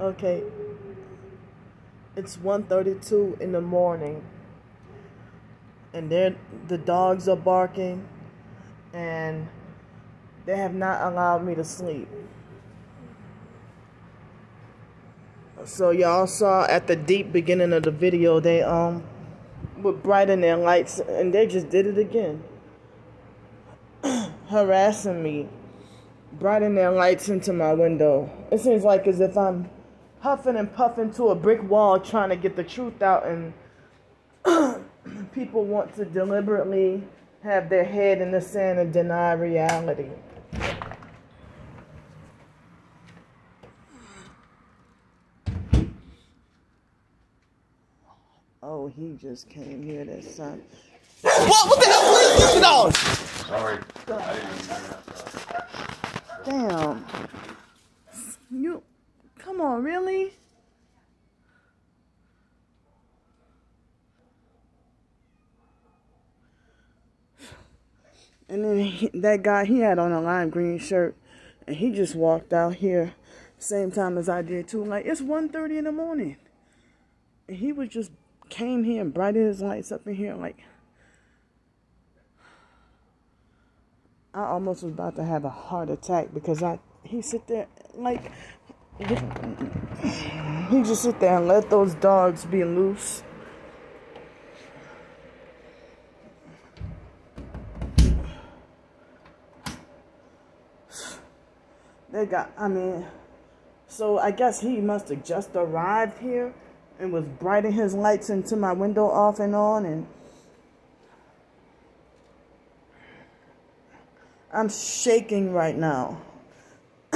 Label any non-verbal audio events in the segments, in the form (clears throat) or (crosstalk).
Okay. It's 1:32 in the morning. And then the dogs are barking and they have not allowed me to sleep. So y'all saw at the deep beginning of the video they um would brighten their lights and they just did it again. (clears throat) Harassing me. Brighten their lights into my window. It seems like as if I'm huffing and puffing to a brick wall trying to get the truth out and (clears throat) people want to deliberately have their head in the sand and deny reality. Oh, he just came here, that son. What? What the hell? Where's this dog? Sorry. Damn. Come on, really? And then he, that guy, he had on a lime green shirt, and he just walked out here, same time as I did too. Like it's 1.30 in the morning, and he was just came here and brightened his lights up in here. Like I almost was about to have a heart attack because I he sit there like he just sit there and let those dogs be loose They got, I mean, so I guess he must have just arrived here and was brightening his lights into my window off and on and I'm shaking right now.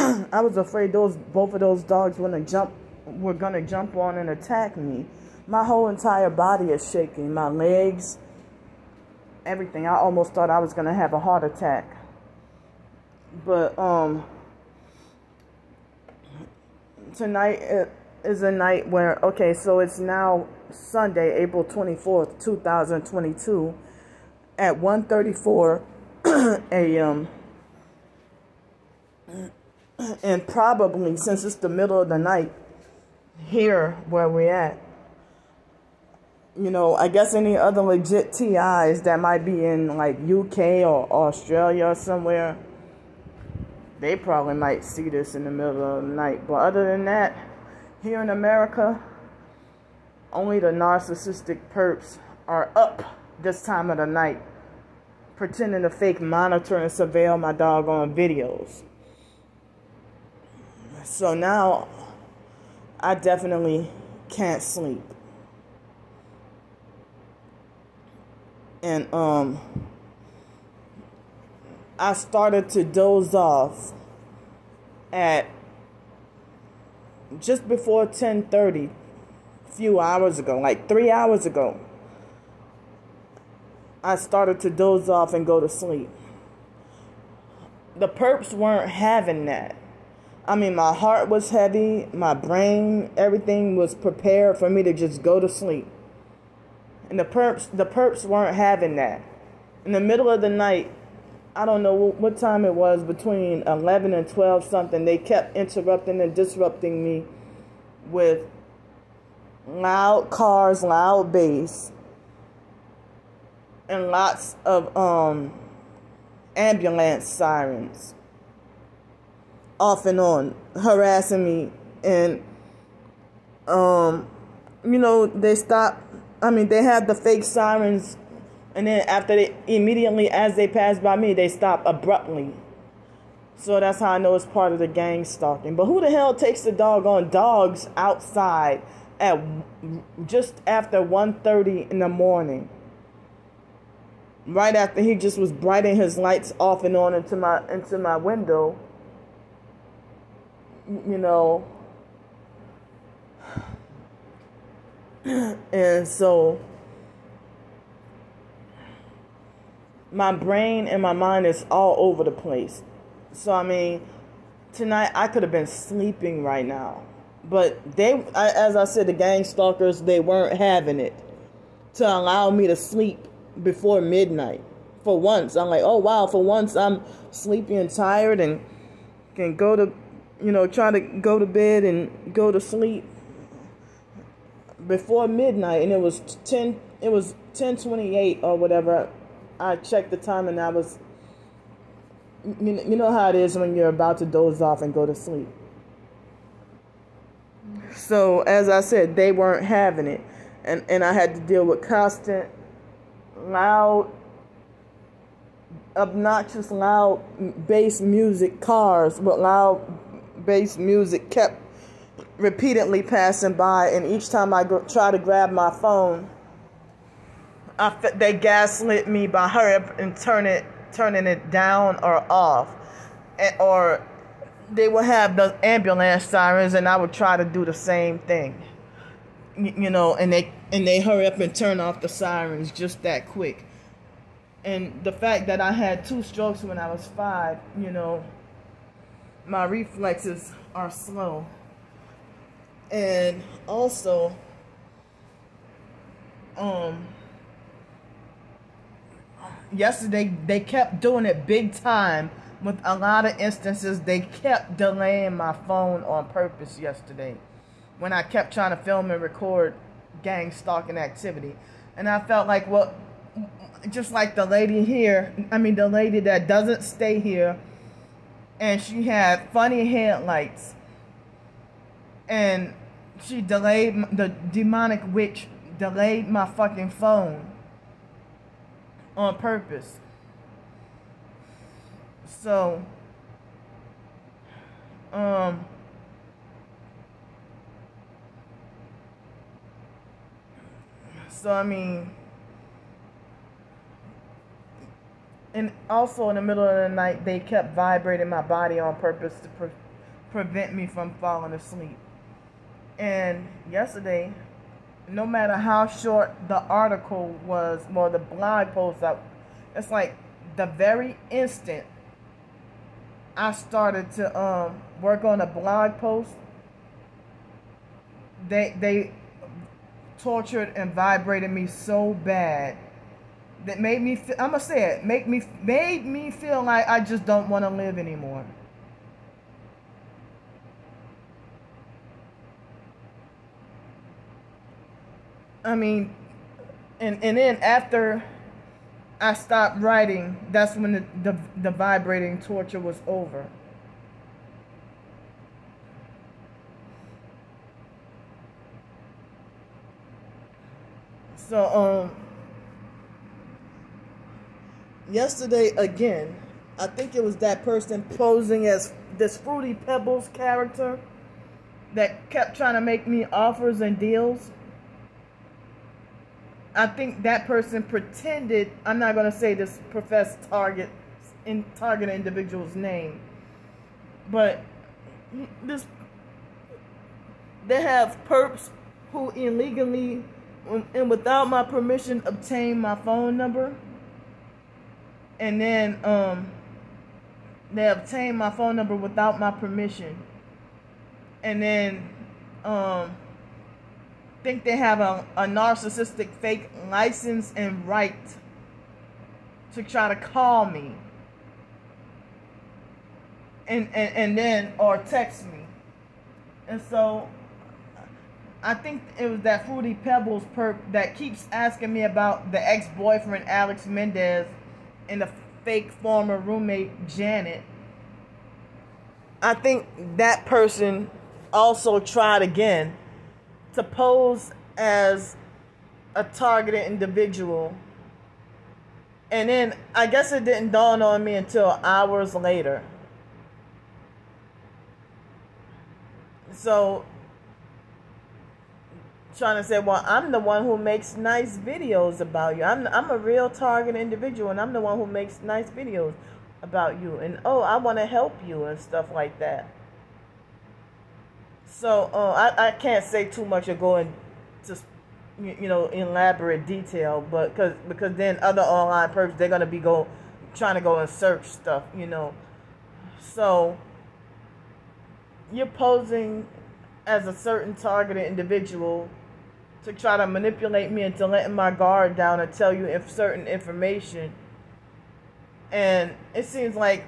(clears throat) I was afraid those both of those dogs were gonna jump were gonna jump on and attack me. My whole entire body is shaking. My legs, everything. I almost thought I was gonna have a heart attack. But um tonight is a night where okay so it's now sunday april 24th 2022 at 1.34 a.m (clears throat) and probably since it's the middle of the night here where we're at you know i guess any other legit tis that might be in like uk or australia or somewhere they probably might see this in the middle of the night. But other than that, here in America, only the narcissistic perps are up this time of the night, pretending to fake monitor and surveil my doggone videos. So now, I definitely can't sleep. And, um, I started to doze off at just before 10:30 a few hours ago, like 3 hours ago. I started to doze off and go to sleep. The perps weren't having that. I mean, my heart was heavy, my brain, everything was prepared for me to just go to sleep. And the perps, the perps weren't having that. In the middle of the night, I don't know what time it was, between 11 and 12 something, they kept interrupting and disrupting me with loud cars, loud bass, and lots of um, ambulance sirens off and on, harassing me. And, um, you know, they stop I mean, they have the fake sirens and then after they immediately as they pass by me, they stop abruptly. So that's how I know it's part of the gang stalking. But who the hell takes the dog on dogs outside at just after 1:30 in the morning? Right after he just was brightening his lights off and on into my into my window. You know. And so my brain and my mind is all over the place. So I mean, tonight I could have been sleeping right now, but they, as I said, the gang stalkers they weren't having it to allow me to sleep before midnight. For once, I'm like, oh wow, for once I'm sleepy and tired and can go to, you know, trying to go to bed and go to sleep before midnight, and it was ten. It was ten twenty eight or whatever. I checked the time, and I was. You know how it is when you're about to doze off and go to sleep. So as I said, they weren't having it, and and I had to deal with constant, loud, obnoxious, loud bass music cars with loud bass music kept repeatedly passing by, and each time I go, try to grab my phone, I, they gaslit me by hurry up and turn it, turning it down or off, and, or they would have the ambulance sirens, and I would try to do the same thing, you, you know, and they and they hurry up and turn off the sirens just that quick. And the fact that I had two strokes when I was five, you know, my reflexes are slow. And also, um, yesterday they kept doing it big time with a lot of instances they kept delaying my phone on purpose yesterday when I kept trying to film and record gang stalking activity. And I felt like, well, just like the lady here, I mean, the lady that doesn't stay here and she had funny headlights. And she delayed the demonic witch delayed my fucking phone on purpose. So um so i mean and also in the middle of the night, they kept vibrating my body on purpose to pre- prevent me from falling asleep. And yesterday, no matter how short the article was, or the blog post up, it's like the very instant I started to um, work on a blog post, they they tortured and vibrated me so bad that made me feel, I'm gonna say it make me made me feel like I just don't want to live anymore. I mean, and and then after I stopped writing, that's when the the, the vibrating torture was over. So um yesterday again, I think it was that person posing as this Fruity Pebbles character that kept trying to make me offers and deals. I think that person pretended, I'm not going to say this professed target in target individual's name, but this they have perps who illegally um, and without my permission obtained my phone number and then um, they obtained my phone number without my permission, and then um, think they have a, a narcissistic fake license and right to try to call me. And, and, and then or text me. And so I think it was that Fruity Pebbles perp that keeps asking me about the ex-boyfriend Alex Mendez and the fake former roommate Janet, I think that person also tried again to pose as a targeted individual. And then I guess it didn't dawn on me until hours later. So trying to say, well, I'm the one who makes nice videos about you. I'm I'm a real target individual, and I'm the one who makes nice videos about you. And oh, I want to help you and stuff like that. So uh, I I can't say too much or go into you know elaborate detail, but because because then other online perps they're gonna be go trying to go and search stuff, you know. So you're posing as a certain targeted individual to try to manipulate me into letting my guard down and tell you if certain information. And it seems like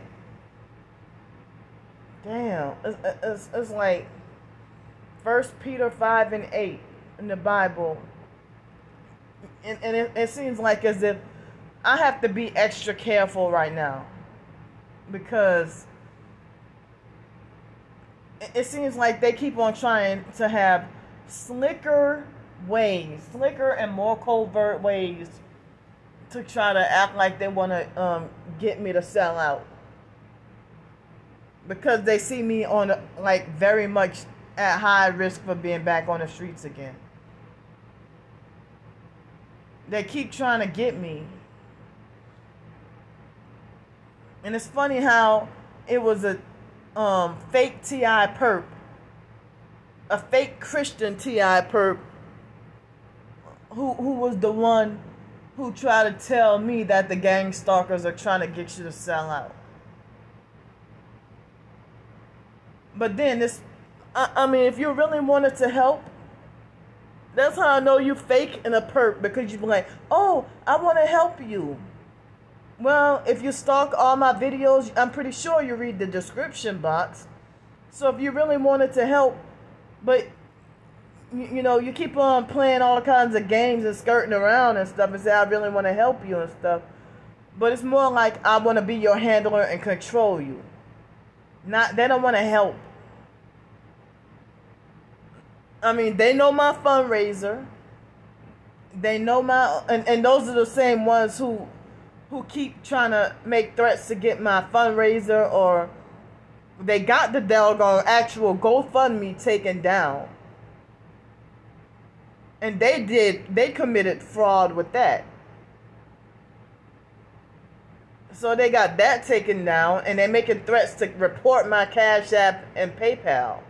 damn, it's, it's, it's like First Peter 5 and 8 in the Bible. And, and it, it seems like as if I have to be extra careful right now because it seems like they keep on trying to have slicker ways, slicker and more covert ways to try to act like they want to um, get me to sell out because they see me on like very much at high risk for being back on the streets again. They keep trying to get me. And it's funny how it was a um, fake T.I. perp, a fake Christian T.I. perp, who, who was the one who tried to tell me that the gang stalkers are trying to get you to sell out. But then this, I, I mean, if you really wanted to help, that's how I know you fake and a perp because you be like, oh, I want to help you. Well, if you stalk all my videos, I'm pretty sure you read the description box. So if you really wanted to help, but you, know, you keep on playing all kinds of games and skirting around and stuff and say, I really want to help you and stuff. But it's more like I want to be your handler and control you. Not they don't want to help. I mean, they know my fundraiser. They know my and, and those are the same ones who who keep trying to make threats to get my fundraiser or they got the doggone actual GoFundMe taken down. And they did they committed fraud with that. So they got that taken down and they're making threats to report my Cash App and PayPal.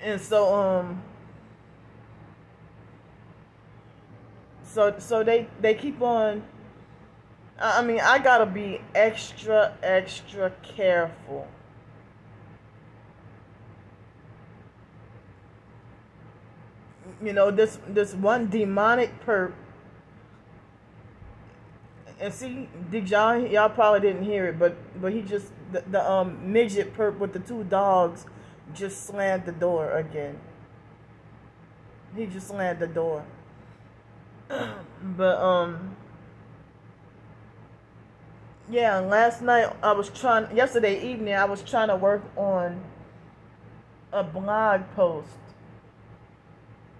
And so um so so they they keep on I mean, I got to be extra extra careful. You know, this this one demonic perp and see, y'all y'all probably didn't hear it, but but he just the, the um midget perp with the two dogs just slammed the door again. He just slammed the door. (clears throat) but um yeah, last night I was trying yesterday evening I was trying to work on a blog post.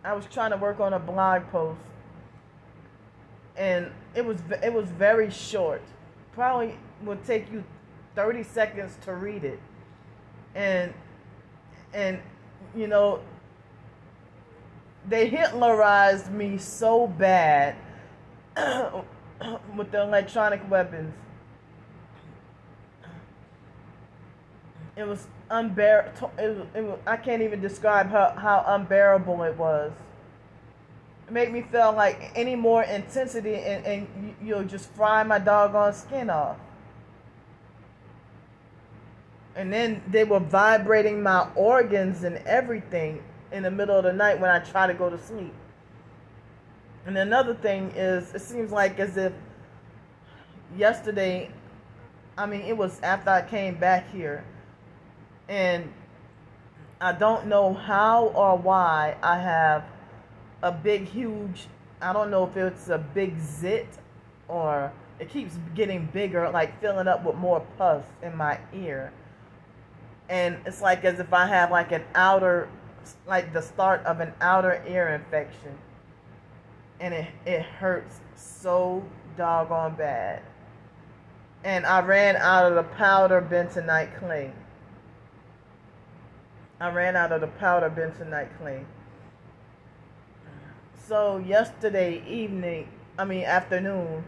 I was trying to work on a blog post and it was it was very short. Probably would take you 30 seconds to read it. And and you know they Hitlerized me so bad (coughs) with the electronic weapons. It was unbearable. It, it I can't even describe how, how unbearable it was It made me feel like any more intensity and, and you'll just fry my doggone skin off. And then they were vibrating my organs and everything in the middle of the night when I try to go to sleep. And another thing is, it seems like as if yesterday, I mean, it was after I came back here, and I don't know how or why I have a big, huge, I don't know if it's a big zit or it keeps getting bigger, like filling up with more pus in my ear. And it's like as if I have like an outer, like the start of an outer ear infection. And it, it hurts so doggone bad. And I ran out of the powder bentonite clay. I ran out of the powder bentonite clay so yesterday evening, I mean afternoon,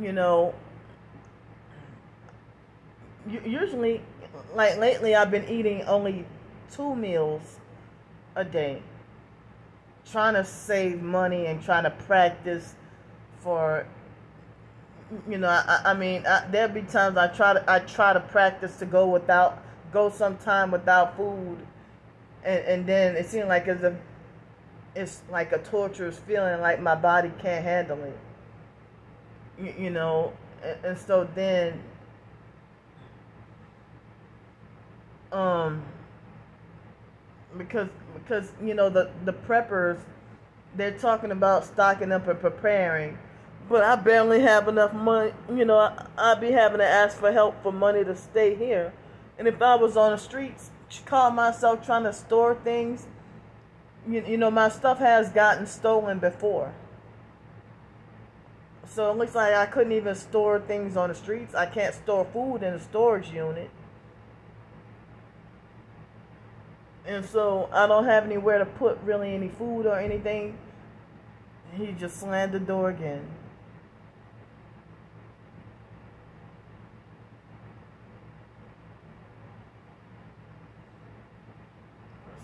you know, usually, like lately, I've been eating only two meals a day, trying to save money and trying to practice for. You know, I, I mean, I, there'll be times I try to I try to practice to go without go some time without food, and and then it seemed like as if it's like a torturous feeling like my body can't handle it. You, you know and, and so then um because because you know the the preppers they're talking about stocking up and preparing but i barely have enough money you know I, i'd be having to ask for help for money to stay here and if i was on the streets call myself trying to store things you, you know my stuff has gotten stolen before so it looks like i couldn't even store things on the streets i can't store food in a storage unit And so I don't have anywhere to put really any food or anything. He just slammed the door again.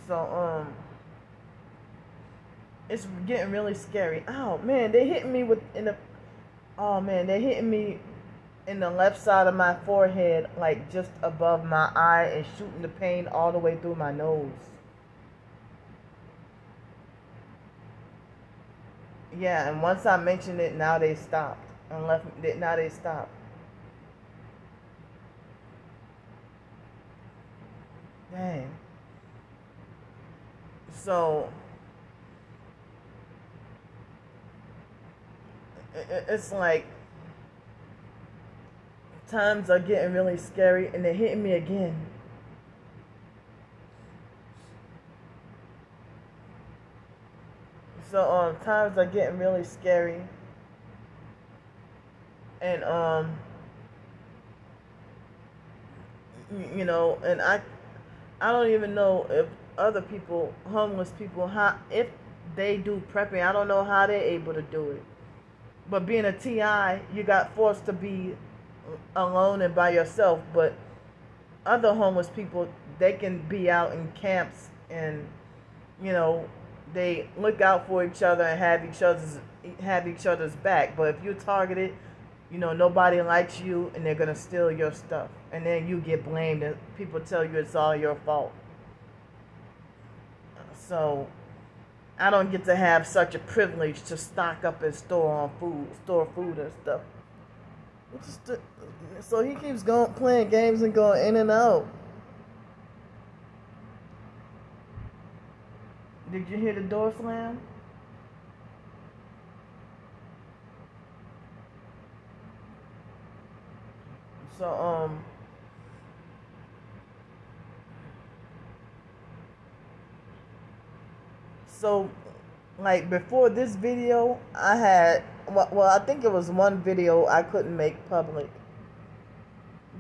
So, um, it's getting really scary. Oh man, they hitting me with in the. Oh man, they hitting me in the left side of my forehead, like just above my eye, and shooting the pain all the way through my nose. Yeah, and once I mentioned it, now they stopped. And left now they stopped. Dang. So it's like times are getting really scary and they're hitting me again. So um times are getting really scary. And um you know, and I I don't even know if other people, homeless people, how if they do prepping. I don't know how they're able to do it. But being a TI, you got forced to be alone and by yourself, but other homeless people they can be out in camps and you know they look out for each other and have each other's have each other's back. But if you're targeted, you know nobody likes you and they're gonna steal your stuff, and then you get blamed and people tell you it's all your fault. So I don't get to have such a privilege to stock up and store on food, store food and stuff. So he keeps going playing games and going in and out. Did you hear the door slam? So um so like before this video I had well, I think it was one video I couldn't make public.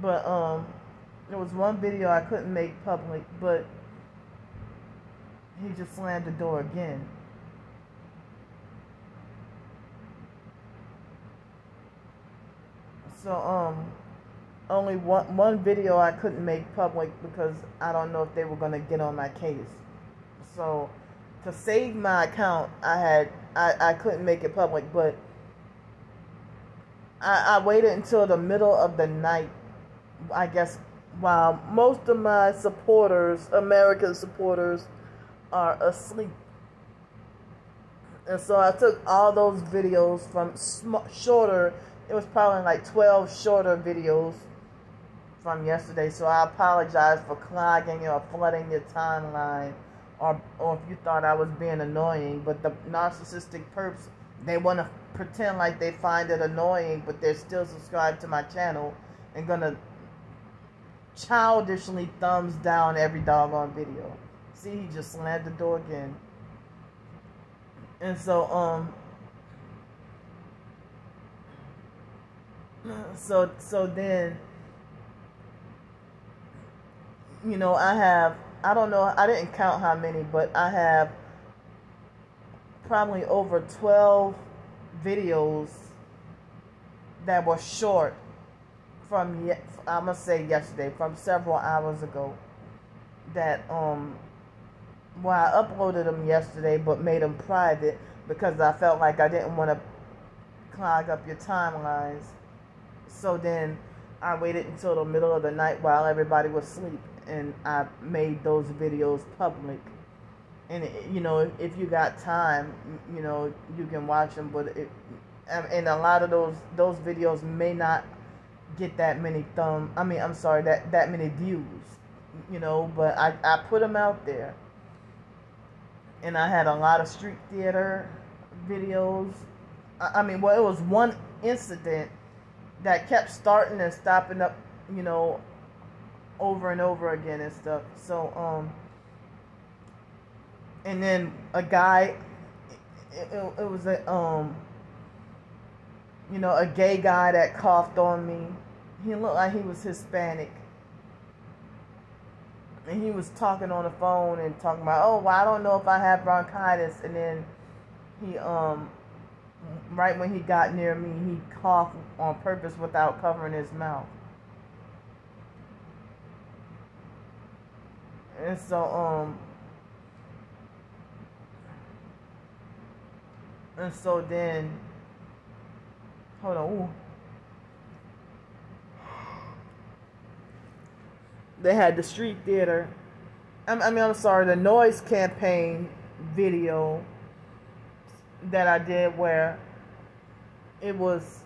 But um there was one video I couldn't make public, but he just slammed the door again. So um only one one video I couldn't make public because I don't know if they were gonna get on my case. So to save my account I had I, I couldn't make it public but I, I waited until the middle of the night, I guess, while most of my supporters, American supporters, are asleep. And so I took all those videos from sm- shorter, it was probably like 12 shorter videos from yesterday. So I apologize for clogging or flooding your timeline or, or if you thought I was being annoying. But the narcissistic perps they want to pretend like they find it annoying, but they're still subscribed to my channel and gonna childishly thumbs down every doggone video. See, he just slammed the door again. And so, um, (clears throat) so, so then, you know, I have, I don't know, I didn't count how many, but I have probably over 12 videos that were short from I'm gonna say yesterday from several hours ago that um well I uploaded them yesterday but made them private because I felt like I didn't want to clog up your timelines. So then I waited until the middle of the night while everybody was asleep and I made those videos public and you know if you got time you know you can watch them but it um, and a lot of those those videos may not get that many thumb. I mean, I'm sorry that that many views, you know. But I I put them out there, and I had a lot of street theater videos. I, I mean, well, it was one incident that kept starting and stopping up, you know, over and over again and stuff. So um, and then a guy, it, it, it was a um you know, a gay guy that coughed on me. He looked like he was Hispanic. And he was talking on the phone and talking about, oh, well, I don't know if I have bronchitis. And then he, um, right when he got near me, he coughed on purpose without covering his mouth. And so, um, and so then Hold on. Ooh. They had the street theater. I mean, I'm sorry, the noise campaign video that I did where it was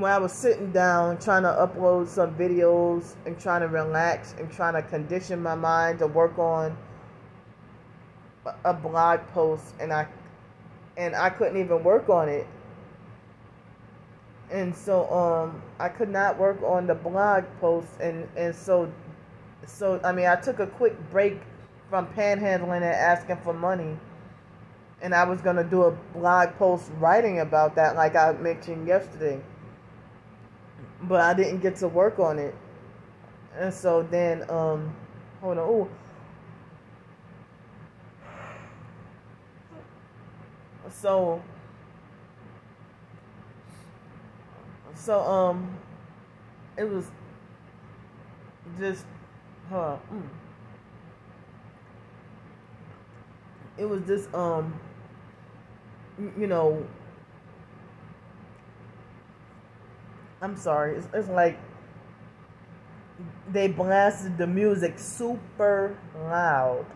when I was sitting down trying to upload some videos and trying to relax and trying to condition my mind to work on a blog post and I and I couldn't even work on it. And so um I could not work on the blog post and and so so I mean I took a quick break from panhandling and asking for money. And I was going to do a blog post writing about that like I mentioned yesterday but I didn't get to work on it and so then um hold on ooh so So um, it was just huh. Mm. It was just um, you know. I'm sorry. It's, it's like they blasted the music super loud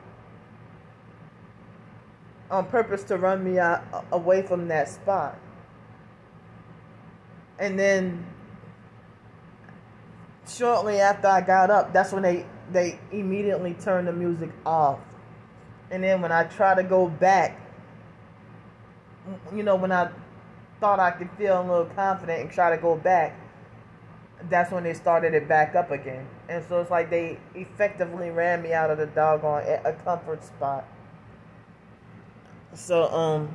on purpose to run me out, away from that spot and then shortly after I got up, that's when they they immediately turned the music off. And then when I try to go back, you know, when I thought I could feel a little confident and try to go back, that's when they started it back up again. And so it's like they effectively ran me out of the doggone a comfort spot. So um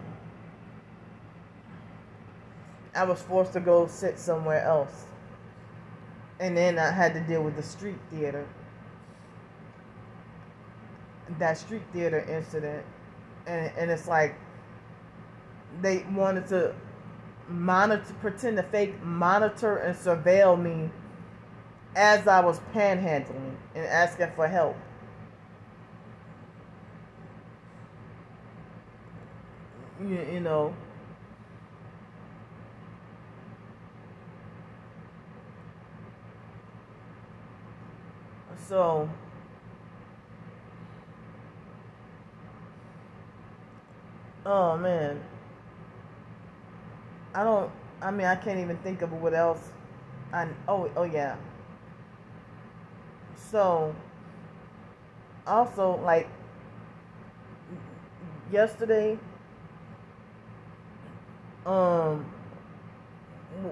I was forced to go sit somewhere else. And then I had to deal with the street theater. That street theater incident. And, and it's like they wanted to monitor, pretend to fake monitor and surveil me as I was panhandling and asking for help. You, you know, So, oh man, I don't. I mean, I can't even think of what else. I oh oh yeah. So, also like yesterday, um,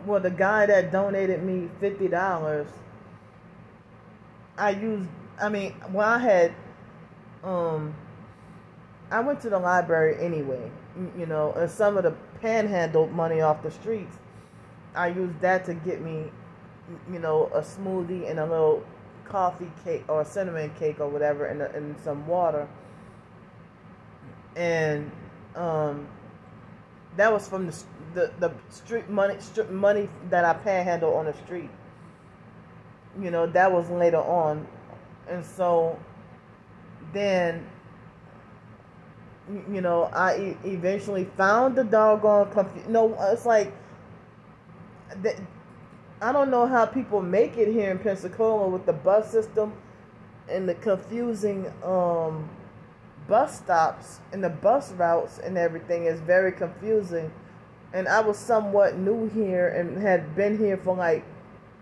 well, the guy that donated me fifty dollars I used, I mean, when I had, um, I went to the library anyway, you know, and some of the panhandle money off the streets, I used that to get me, you know, a smoothie and a little coffee cake or cinnamon cake or whatever and, and some water. And, um, that was from the, the, the street money, street money that I panhandle on the street you know, that was later on. And so then, you know, I e- eventually found the doggone confu- No, it's like, I don't know how people make it here in Pensacola with the bus system and the confusing um, bus stops and the bus routes and everything is very confusing. and I was somewhat new here and had been here for like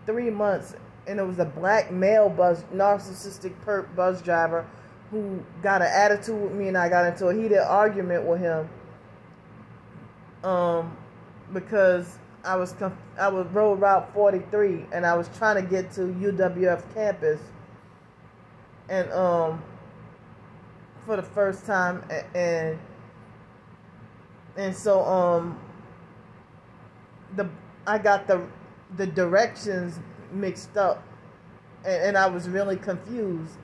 three months, and it was a black male bus narcissistic perp bus driver who got an attitude with me, and I got into a heated argument with him. Um, because I was I was rode route 43, and I was trying to get to UWF campus, and um, for the first time, and and so um, the I got the the directions mixed up, and, and I was really confused.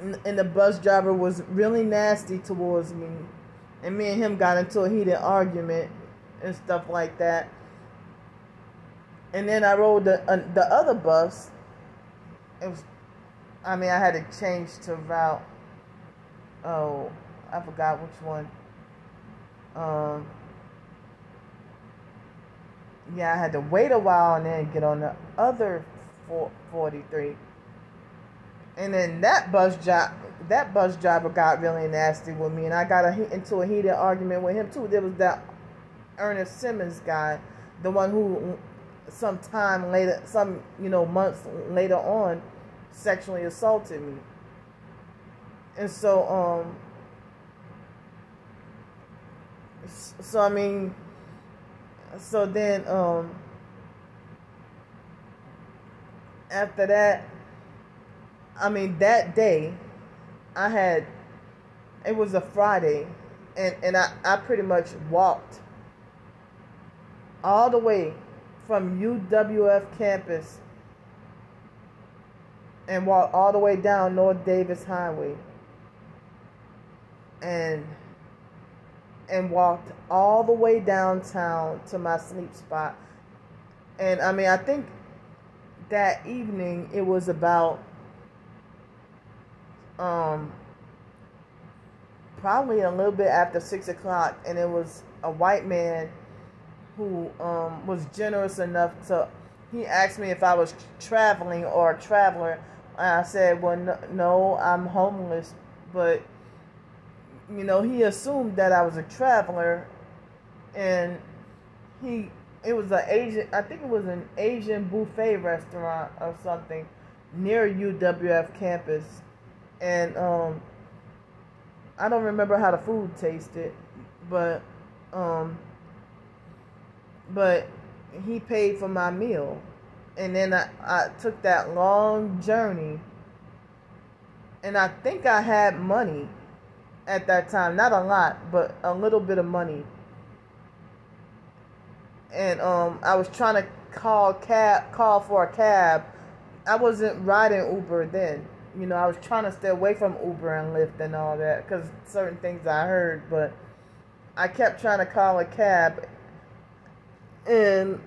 And, the bus driver was really nasty towards me, and me and him got into a heated argument and stuff like that. And then I rode the uh, the other bus. It was, I mean, I had to change to route. Oh, I forgot which one. Um, yeah, I had to wait a while and then get on the other 43. And then that bus job, that bus driver got really nasty with me, and I got a, into a heated argument with him too. There was that Ernest Simmons guy, the one who, some time later, some you know months later on, sexually assaulted me. And so, um, so I mean, so then um after that I mean that day I had it was a Friday and and I I pretty much walked all the way from UWF campus and walked all the way down North Davis Highway and and walked all the way downtown to my sleep spot. And I mean, I think that evening it was about um probably a little bit after six o'clock, and it was a white man who um was generous enough to. He asked me if I was traveling or a traveler. And I said, "Well, no, no I'm homeless, but." you know, he assumed that I was a traveler, and he it was an Asian I think it was an Asian buffet restaurant or something near UWF campus, and um, I don't remember how the food tasted, but um, but he paid for my meal, and then I, I took that long journey, and I think I had money at that time. Not a lot, but a little bit of money. And um, I was trying to call cab, call for a cab. I wasn't riding Uber then. You know, I was trying to stay away from Uber and Lyft and all that because certain things I heard, but I kept trying to call a cab, and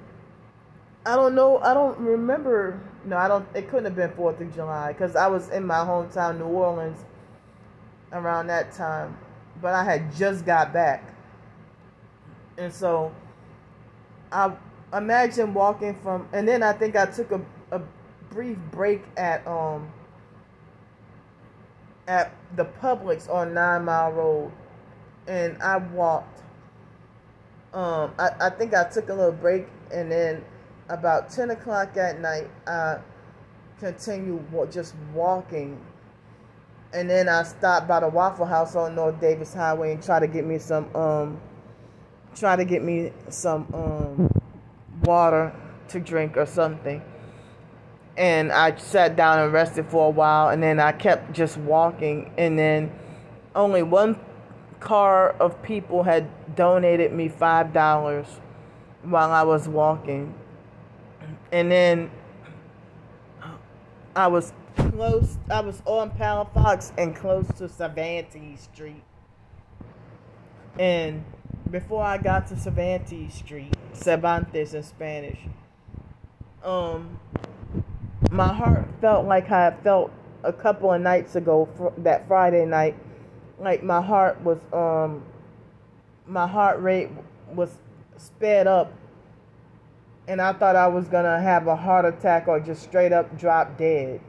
I don't know. I don't remember. No, I don't. It couldn't have been Fourth of July because I was in my hometown, New Orleans, around that time, but I had just got back. And so I imagine walking from and then I think I took a, a brief break at um at the Publix on Nine Mile Road and I walked um I, I think I took a little break and then about ten o'clock at night I continued just walking and then I stopped by the Waffle House on North Davis Highway and try to get me some um try to get me some um water to drink or something. And I sat down and rested for a while and then I kept just walking and then only one car of people had donated me five dollars while I was walking. And then I was close. I was on Palafox and close to Cervantes Street. And before I got to Cervantes Street, Cervantes in Spanish, um, my heart felt like I felt a couple of nights ago, that Friday night. Like my heart was, um, my heart rate was sped up and I thought I was gonna have a heart attack or just straight up drop dead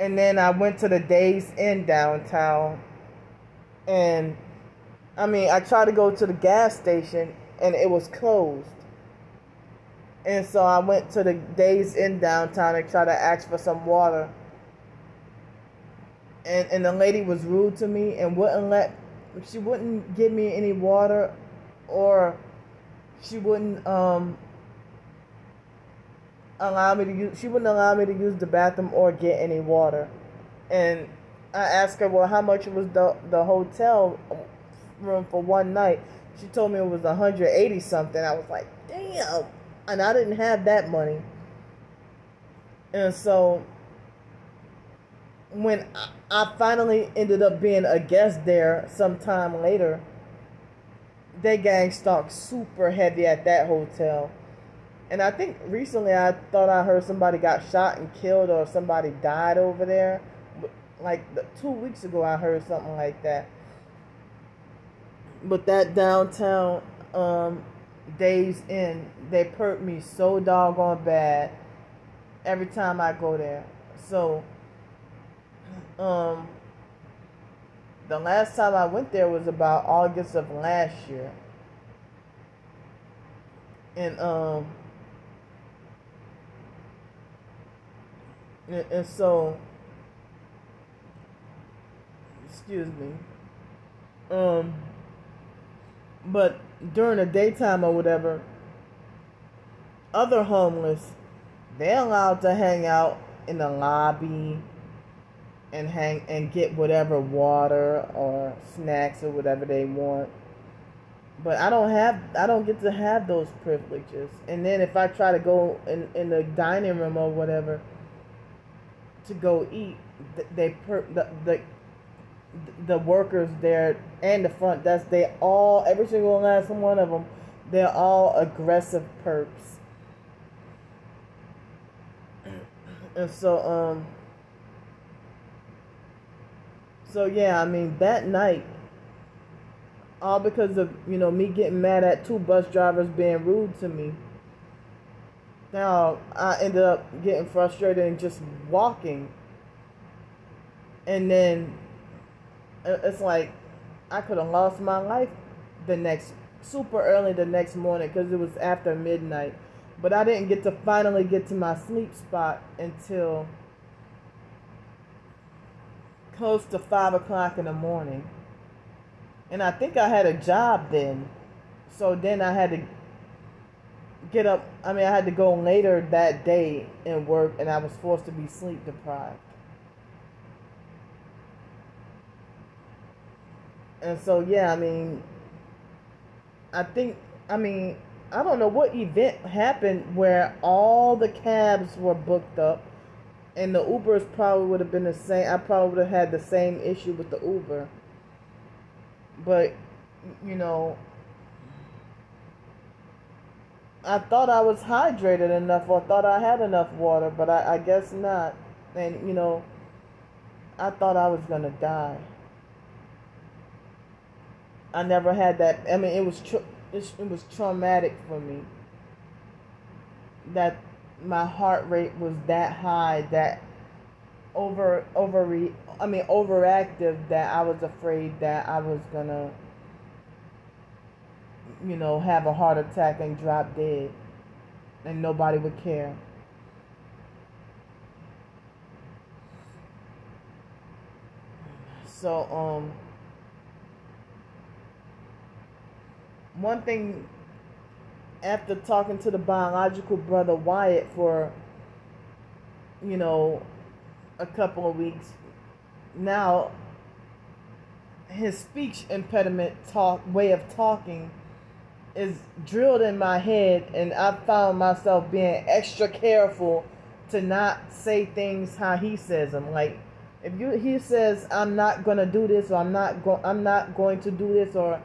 and then I went to the Days Inn downtown, and I mean, I tried to go to the gas station and it was closed. And so I went to the Days Inn downtown and tried to ask for some water. And and the lady was rude to me and wouldn't let she wouldn't give me any water or she wouldn't um allow me to use she wouldn't allow me to use the bathroom or get any water. And I asked her, "Well, how much was the the hotel room for one night?" She told me it was 180 something. I was like, "Damn." And I didn't have that money. And so when I finally ended up being a guest there sometime later, they gang stalked super heavy at that hotel. And I think recently I thought I heard somebody got shot and killed or somebody died over there. Like two weeks ago, I heard something like that. But that downtown um, Days Inn, they perk me so doggone bad every time I go there. So, um, the last time I went there was about August of last year. And, um, and, and so, excuse me. Um, but during the daytime or whatever, other homeless, they're allowed to hang out in the lobby and hang and get whatever water or snacks or whatever they want. But I don't have I don't get to have those privileges. And then if I try to go in, in the dining room or whatever to go eat, they per, the, the the workers there and the front desk, they all, every single last one of them, they're all aggressive perps. And so, um, so yeah, I mean, that night, all because of, you know, me getting mad at two bus drivers being rude to me. Now, I ended up getting frustrated and just walking. And then Uh, it's like I could have lost my life the next super early the next morning because it was after midnight. But I didn't get to finally get to my sleep spot until close to five o'clock in the morning. And I think I had a job then. So then I had to get up. I mean, I had to go later that day and work, and I was forced to be sleep deprived. And so, yeah, I mean, I think, I mean, I don't know what event happened where all the cabs were booked up and the Ubers probably would have been the same. I probably would have had the same issue with the Uber. But, you know, I thought I was hydrated enough or thought I had enough water, but I, I guess not. And, you know, I thought I was going to die. I never had that. I mean, it was tra- it, it was traumatic for me. That my heart rate was that high that over over I mean overactive that I was afraid that I was gonna you know have a heart attack and drop dead and nobody would care. So um one thing after talking to the biological brother Wyatt for you know a couple of weeks now his speech impediment talk way of talking is drilled in my head and I found myself being extra careful to not say things how he says them like if you he says I'm not going to do this or I'm not go I'm not going to do this or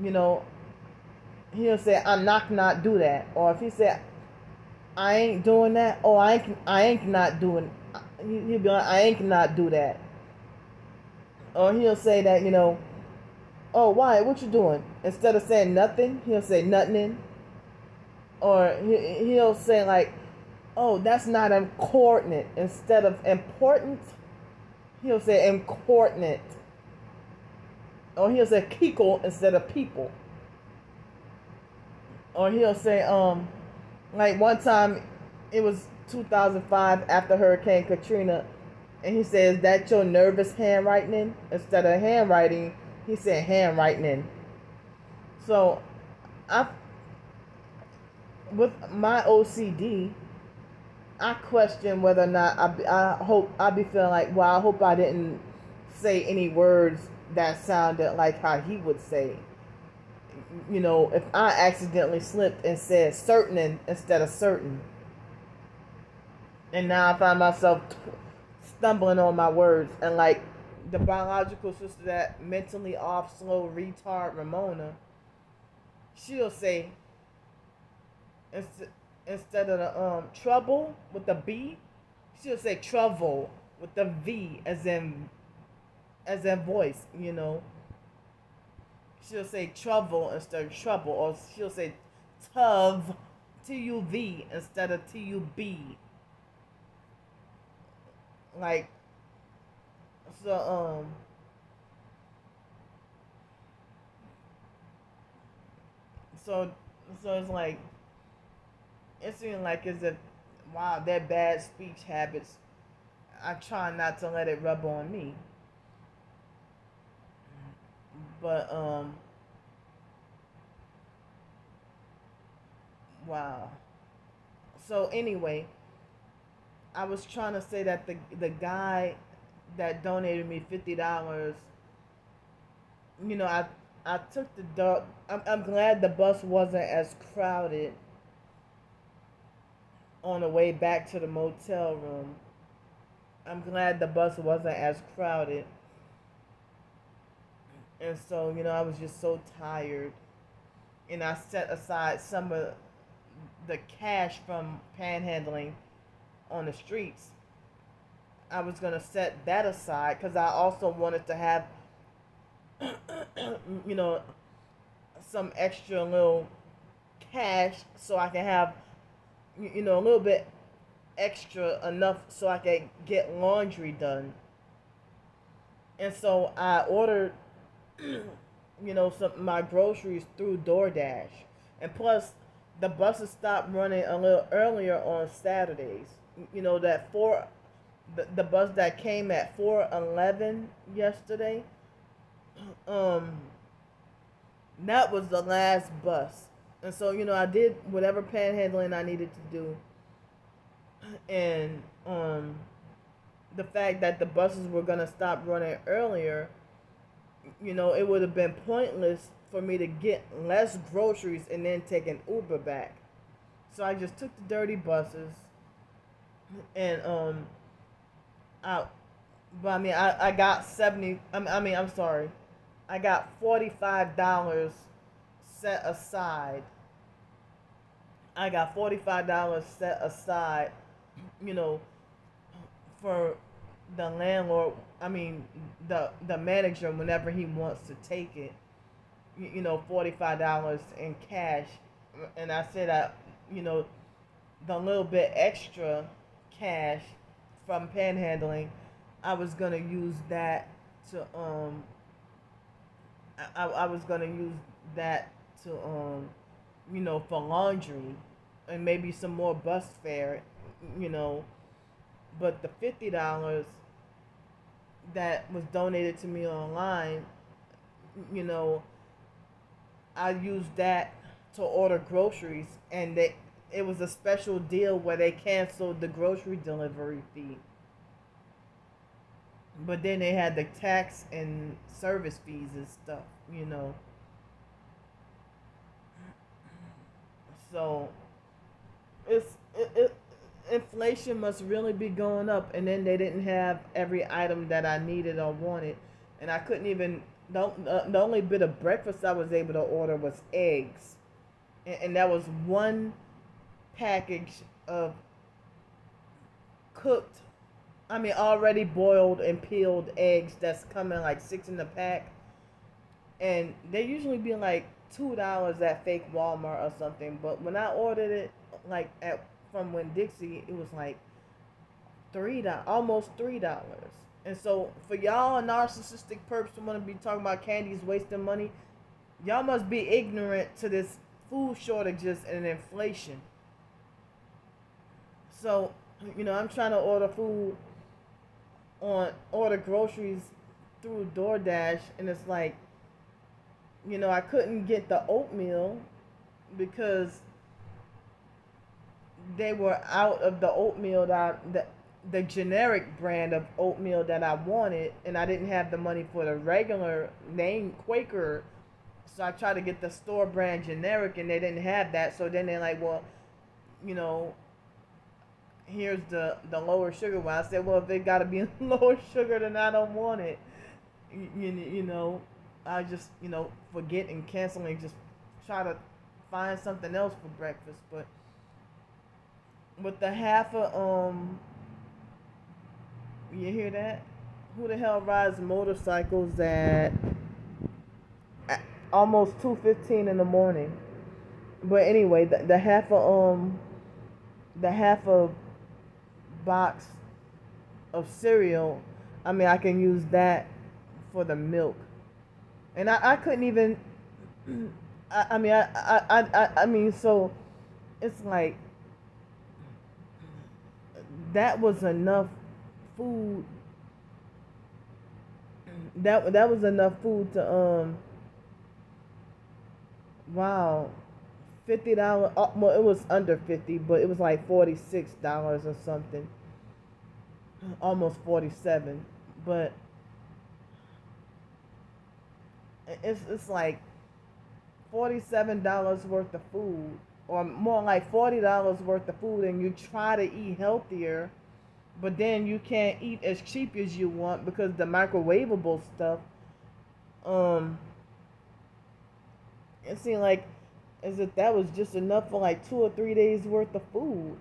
you know he'll say, I'm not not do that. Or if he said, I ain't doing that, or I ain't, I ain't not doing, he'll be like, I ain't not do that. Or he'll say that, you know, oh, why, what you doing? Instead of saying nothing, he'll say nothing. Or he, he'll say like, oh, that's not important. Instead of important, he'll say important. or he'll say Kiko instead of people. Or he'll say, um, like one time, it was 2005 after Hurricane Katrina, and he says that your nervous handwriting instead of handwriting. He said handwriting. So, I with my OCD, I question whether or not I, I hope I be feeling like well I hope I didn't say any words that sounded like how he would say. You know, if I accidentally slipped and said certain instead of certain, and now I find myself stumbling on my words and like the biological sister that mentally off slow retard Ramona, she'll say instead of the um trouble with the B, she'll say trouble with the V as in as in voice, you know. She'll say trouble instead of trouble, or she'll say tuv T U V instead of T U B. Like so um so so it's like it seems like as if wow, their bad speech habits. I try not to let it rub on me. But um wow. So anyway, I was trying to say that the the guy that donated me fifty dollars. You know, I I took the dog. I'm I'm glad the bus wasn't as crowded on the way back to the motel room. I'm glad the bus wasn't as crowded. And so, you know, I was just so tired. And I set aside some of the cash from panhandling on the streets. I was going to set that aside because I also wanted to have, (coughs) you know, some extra little cash so I can have you know, a little bit extra enough so I can get laundry done. And so I ordered, you know, some my groceries through DoorDash. And plus, the buses stopped running a little earlier on Saturdays. You know, that four, the, the bus that came at 411 yesterday, (clears throat) um, that was the last bus and so, you know, I did whatever panhandling I needed to do. (clears throat) And um, the fact that the buses were going to stop running earlier, you know, it would have been pointless for me to get less groceries and then take an Uber back. So I just took the dirty buses and um I but I mean I, I got 70 I mean I'm sorry. I got $45 set aside I got forty five dollars set aside, you know, for the landlord. I mean, the the manager whenever he wants to take it, you, know, forty five dollars in cash, and I said that you know, the little bit extra cash from panhandling, I was gonna use that to um. I, I was gonna use that to um you know, for laundry and maybe some more bus fare, you know. But the fifty dollars that was donated to me online, you know, I used that to order groceries, and they it was a special deal where they canceled the grocery delivery fee. But then they had the tax and service fees and stuff, you know. So it's it, it, inflation must really be going up, and then they didn't have every item that I needed or wanted, and I couldn't even. The, the only bit of breakfast I was able to order was eggs, and, and that was one package of cooked I mean, already boiled and peeled eggs that's coming like six in the pack. And they usually be like two dollars at fake Walmart or something. But when I ordered it, like at from Winn Dixie, it was like three dollars, almost three dollars. And so for y'all narcissistic perps who want to be talking about Candy's wasting money, y'all must be ignorant to this food shortages and inflation. So, you know, I'm trying to order food on order groceries through DoorDash and it's like you know, I couldn't get the oatmeal because they were out of the oatmeal that the the generic brand of oatmeal that I wanted, and I didn't have the money for the regular name Quaker. So I tried to get the store brand generic, and they didn't have that. So then they're like, well, you know, here's the the lower sugar one. I said, well, if it got to be (laughs) lower sugar, then I don't want it. You, you, you know, I just you know forget and cancel and just try to find something else for breakfast. But with the half of um, you hear that? Who the hell rides motorcycles at, almost two fifteen in the morning? But anyway, the, the half of um, the half of box of cereal. I mean, I can use that for the milk and I, I couldn't even. (clears throat) I, I mean, I, I, I, I mean, so it's like that was enough food. That that was enough food to um. Wow, fifty dollars. Uh, well, it was under fifty, but it was like forty six dollars or something. Almost forty seven, but it's it's like forty seven dollars worth of food, or more like forty dollars worth of food, and you try to eat healthier, but then you can't eat as cheap as you want because the microwavable stuff. Um, it seemed like as if that was just enough for like two or three days worth of food.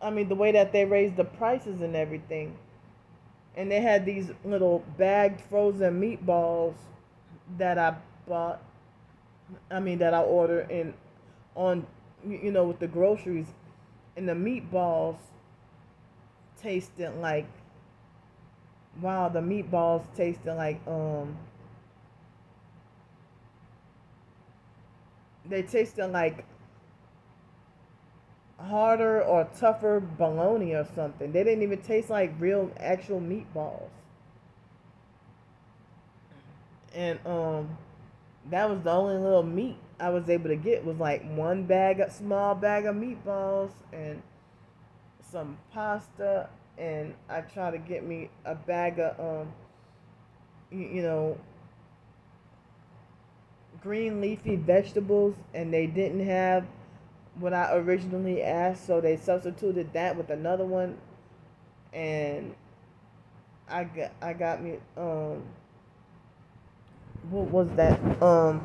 I mean, the way that they raised the prices and everything and they had these little bagged frozen meatballs that I bought. I mean that I order in on you know with the groceries, and the meatballs tasted like wow the meatballs tasted like um they tasted like harder or tougher bologna or something. They didn't even taste like real actual meatballs. And um that was the only little meat I was able to get was like one bag of small bag of meatballs and some pasta and I tried to get me a bag of um you, know green leafy vegetables and they didn't have what I originally asked, so they substituted that with another one, and I got I got me um what was that? Um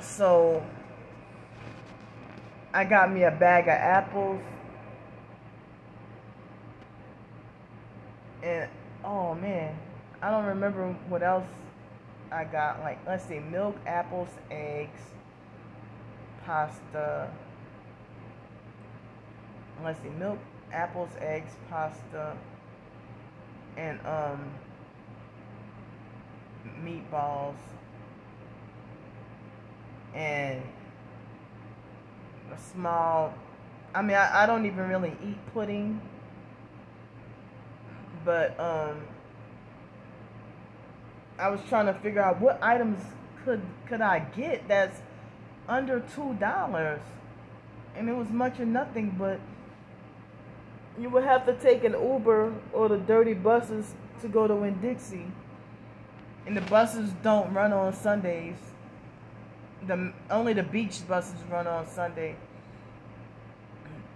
so I got me a bag of apples. And oh man I don't remember what else I got. Like let's see milk apples eggs pasta. Let's see, milk, apples, eggs, pasta, and um, meatballs, and a small. I mean, I, I don't even really eat pudding, but um, I was trying to figure out what items could could I get that's under two dollars and it was much or nothing but you would have to take an uber or the dirty buses to go to winn-dixie and the buses don't run on sundays the only the beach buses run on sunday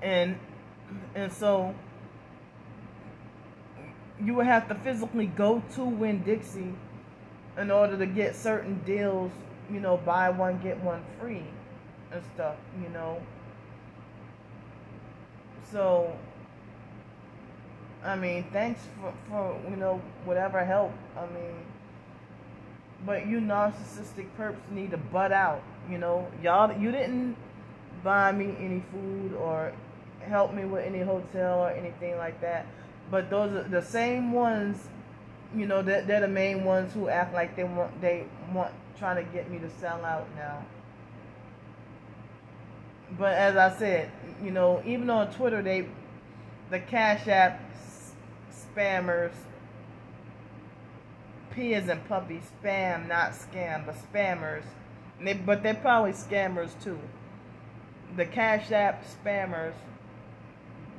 and and so you would have to physically go to winn-dixie in order to get certain deals you know, buy one, get one free and stuff, you know. So, I mean, thanks for, for, you know, whatever help. I mean, but you narcissistic perps need to butt out, you know. Y'all, you didn't buy me any food or help me with any hotel or anything like that. But those are the same ones, you know, they're, they're the main ones who act like they want they want trying to get me to sell out now. But as I said, you know, even on Twitter, they the Cash App spammers P is in puppy, spam, not scam, but spammers. They, but they're probably scammers too. The Cash App spammers,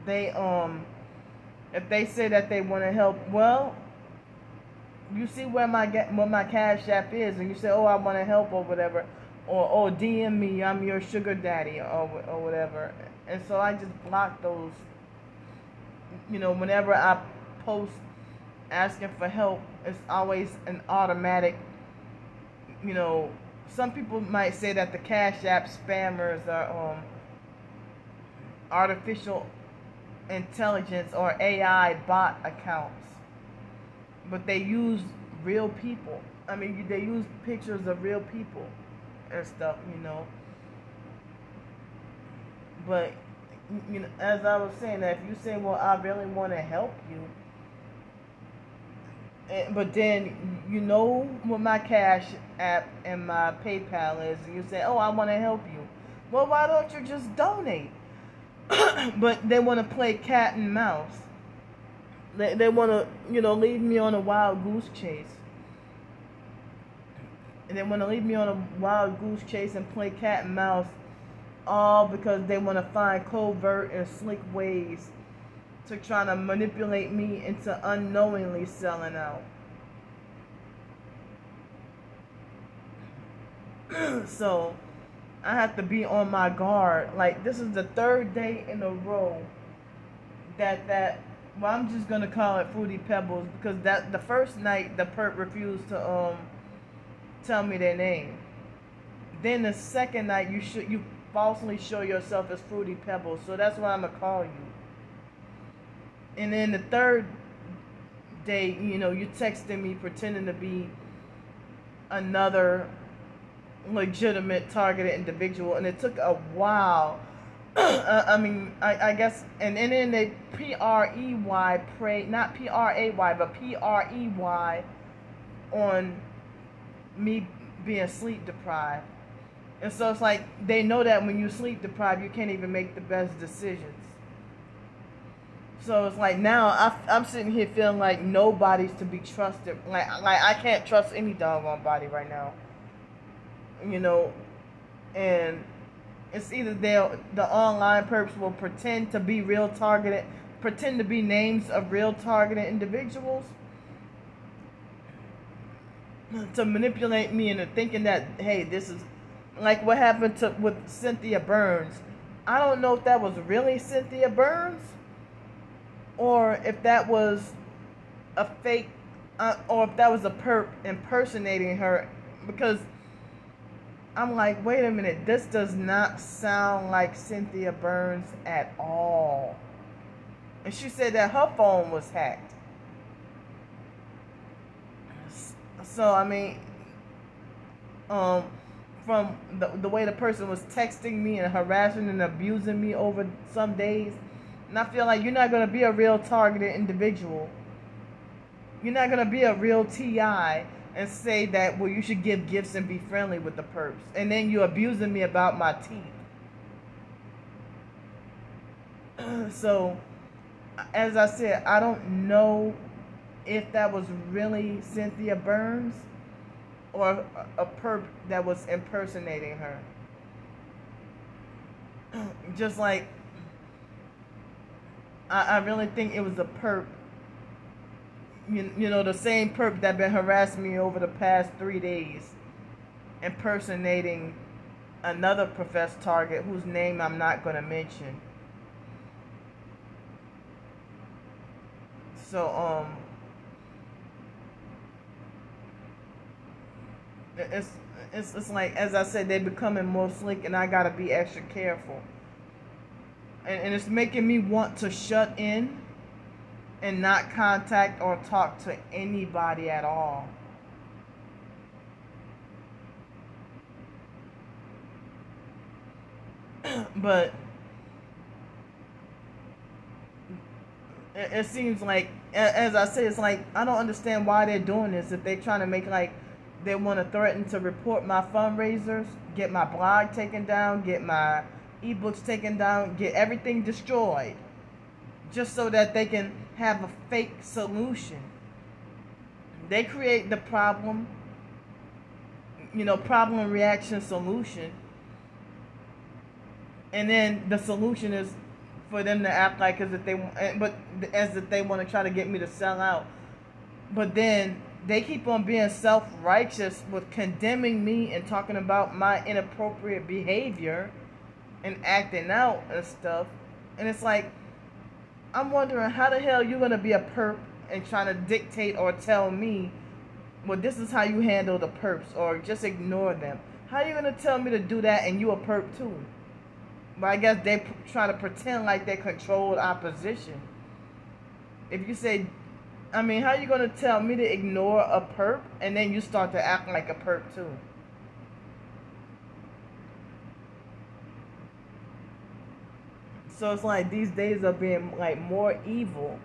they um, if they say that they want to help, well, you see where my get what my Cash App is, and you say, oh, I want to help or whatever, or oh, DM me, I'm your sugar daddy or or whatever, and so I just block those. You know, whenever I post asking for help is always an automatic, you know, some people might say that the Cash App spammers are um, artificial intelligence or AI bot accounts, but they use real people. I mean, they use pictures of real people and stuff, you know. But you know, as I was saying, that if you say, "Well, I really want to help you," but then you know what my cash app and my PayPal is, and you say, "Oh, I want to help you." Well, why don't you just donate? (coughs) but they want to play cat and mouse. They they want to you know leave me on a wild goose chase. And they want to leave me on a wild goose chase and play cat and mouse, all because they want to find covert and slick ways to trying to manipulate me into unknowingly selling out. (clears throat) so I have to be on my guard. Like this is the third day in a row that that well I'm just gonna call it fruity pebbles because that the first night the perp refused to um tell me their name. Then the second night you should you falsely show yourself as fruity pebbles, so that's why I'm gonna call you. And then the third day, you know, you're texting me pretending to be another legitimate targeted individual, and it took a while. (clears throat) uh, I mean, I, I guess, and, and then they P R E Y pray, not P R A Y, but P R E Y on me being sleep deprived. And so it's like they know that when you sleep deprived, you can't even make the best decisions. So it's like now I, I'm sitting here feeling like nobody's to be trusted. Like like I can't trust any doggone body right now. You know, and it's either they'll the online perps will pretend to be real targeted, pretend to be names of real targeted individuals to manipulate me into thinking that hey this is like what happened to with Cynthia Burns. I don't know if that was really Cynthia Burns or if that was a fake, uh, or if that was a perp impersonating her, because I'm like, wait a minute, this does not sound like Cynthia Burns at all. And she said that her phone was hacked. So I mean, um, from the the way the person was texting me and harassing and abusing me over some days and I feel like you're not going to be a real targeted individual. You're not going to be a real TI and say that, well, you should give gifts and be friendly with the perps. And then you're abusing me about my teeth. (clears throat) so, as I said, I don't know if that was really Cynthia Burns or a perp that was impersonating her. (clears throat) Just like I, I really think it was a perp. You, you know, the same perp that been harassing me over the past three days, impersonating another professed target whose name I'm not going to mention. So, um, it's, it's, it's like, as I said, they're becoming more slick and I got to be extra careful and, and it's making me want to shut in and not contact or talk to anybody at all. (clears throat) but it, it seems like, as I say, it's like I don't understand why they're doing this. If they're trying to make like they want to threaten to report my fundraisers, get my blog taken down, get my ebooks taken down, get everything destroyed, just so that they can have a fake solution. They create the problem, you know, problem reaction solution, and then the solution is for them to act like as if they but as if they want to try to get me to sell out. But then they keep on being self-righteous with condemning me and talking about my inappropriate behavior and acting out and stuff. And it's like I'm wondering how the hell you're gonna be a perp and trying to dictate or tell me, well, this is how you handle the perps, or just ignore them. How are you gonna tell me to do that and you a perp too? But I guess they try to pretend like they controlled opposition. If you say, I mean, how are you to tell me to ignore a perp and then you start to act like a perp too? So it's like these days are being like more evil.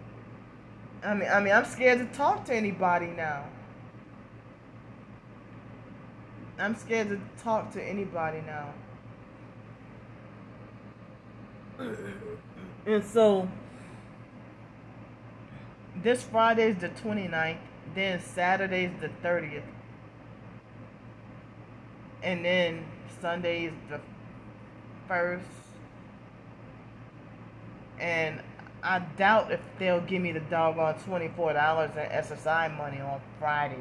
I mean, I mean, I'm scared to talk to anybody now. I'm scared to talk to anybody now. (coughs) And so this Friday is the 29th, then Saturday is the 30th. And then Sunday is the 1st. And I doubt if they'll give me the doggone $24 in SSI money on Friday.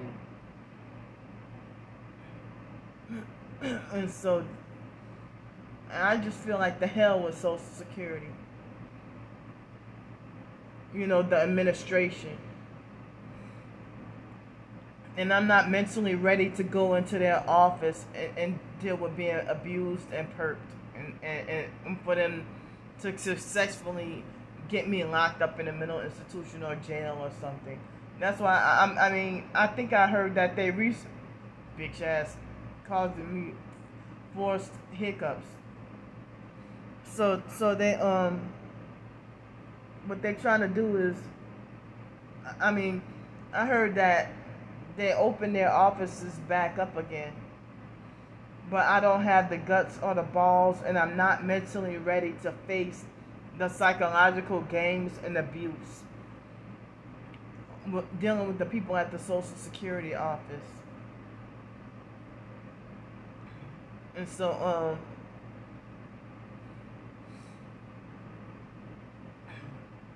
(clears throat) and so I just feel like the hell with Social Security. You know, the administration. And I'm not mentally ready to go into their office and, and deal with being abused and perked. And, and, and for them to successfully get me locked up in a mental institution or jail or something. That's why I, I mean I think I heard that they recently, bitch ass, causing me forced hiccups so so they um what they're trying to do is I mean, I heard that they open their offices back up again. But I don't have the guts or the balls and I'm not mentally ready to face the psychological games and abuse dealing with the people at the Social Security office. And so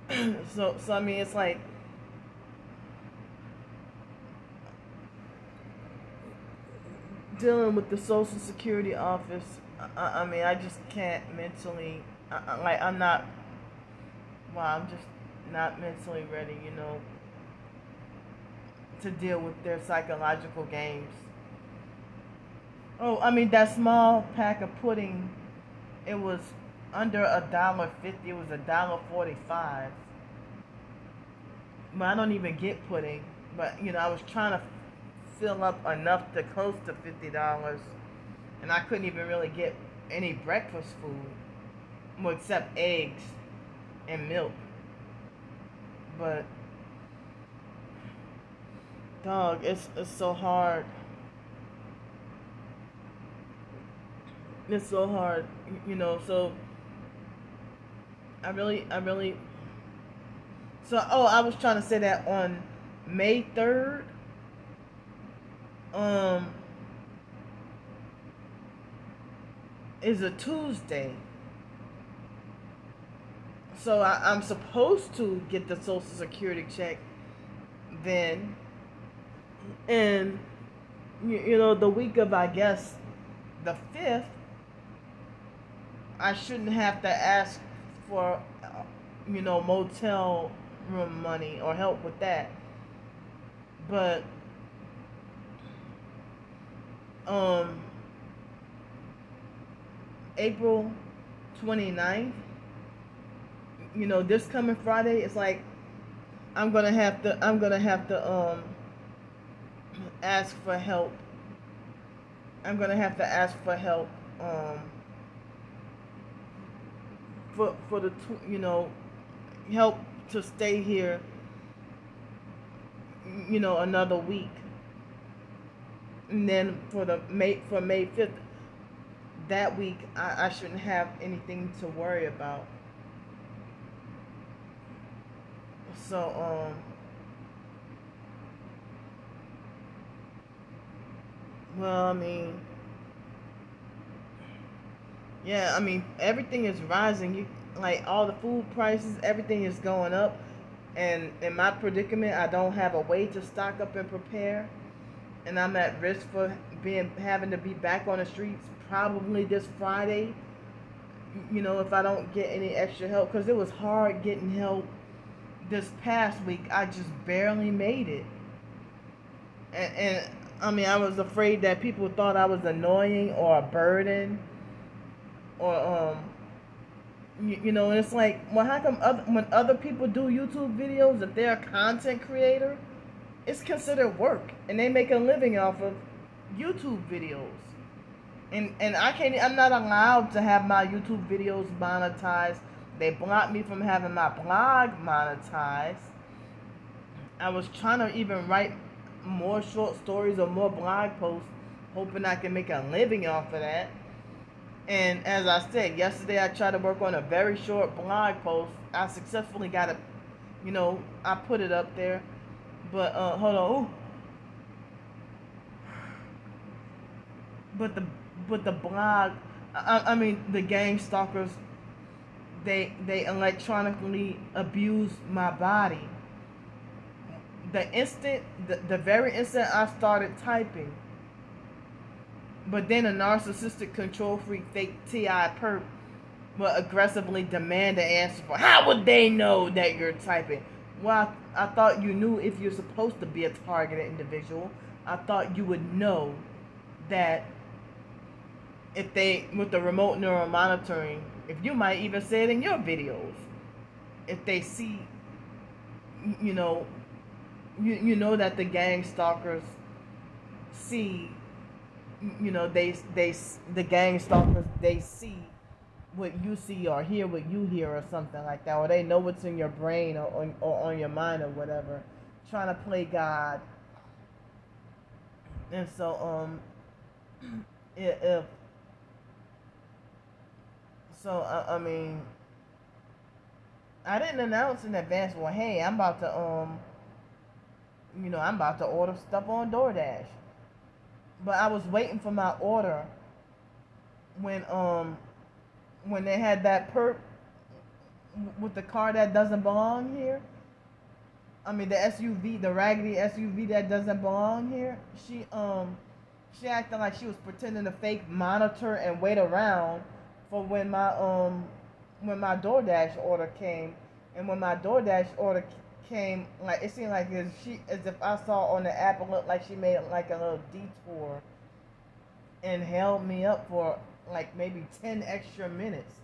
um (clears throat) so so I mean it's like dealing with the social security office I, I mean I just can't mentally I, like I'm not well I'm just not mentally ready you know to deal with their psychological games oh I mean that small pack of pudding it was under a dollar fifty. It was a dollar forty five. But I don't even get pudding. But you know, I was trying to fill up enough to close to fifty dollars, and I couldn't even really get any breakfast food, except eggs and milk. But dog, it's it's so hard. It's so hard, you know. So I really, I really. So, oh, I was trying to say that on May 3rd, um, is a Tuesday. So I, am supposed to get the Social Security check then. And, you, you know, the week of, I guess, the 5th, I shouldn't have to ask for, you know, motel room money or help with that. But, um, April 29th, you know, this coming Friday, it's like, I'm gonna have to, I'm gonna have to, um, ask for help. I'm gonna have to ask for help, um, for for the you know help to stay here, you know, another week. And then for the May for May fifth, that week I, I shouldn't have anything to worry about. So um well I mean yeah, I mean everything is rising. You like all the food prices, everything is going up. And in my predicament, I don't have a way to stock up and prepare, and I'm at risk for being having to be back on the streets probably this Friday. You know, if I don't get any extra help, because it was hard getting help this past week. I just barely made it, and, and I mean, I was afraid that people thought I was annoying or a burden or um you, you know and it's like well how come other when other people do youtube videos if they're a content creator it's considered work and they make a living off of youtube videos and and i can't i'm not allowed to have my youtube videos monetized they blocked me from having my blog monetized i was trying to even write more short stories or more blog posts hoping i can make a living off of that and as I said, yesterday I tried to work on a very short blog post. I successfully got it, you know, I put it up there. But uh hold on. Ooh. But the but the blog I, I mean the gang stalkers they they electronically abuse my body. The instant the, the very instant I started typing but then a narcissistic control freak fake T.I. perp will aggressively demand an answer for how would they know that you're typing? Well, I, I thought you knew if you're supposed to be a targeted individual. I thought you would know that if they, with the remote neural monitoring, if you might even say it in your videos, if they see, you know, you, you know that the gang stalkers see you know they they the gang stalkers they see what you see or hear what you hear or something like that or they know what's in your brain or, or, or on your mind or whatever trying to play god. And so um (clears throat) if so I, I mean i didn't announce in advance well hey i'm about to um you know i'm about to order stuff on doordash. But I was waiting for my order when um when they had that perp with the car that doesn't belong here. I mean the SUV, the raggedy SUV that doesn't belong here. She um she acted like she was pretending to fake monitor and wait around for when my um when my DoorDash order came, and when my DoorDash order came like it seemed like as she as if I saw on the app it looked like she made like a little detour and held me up for like maybe ten extra minutes.